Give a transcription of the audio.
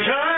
return.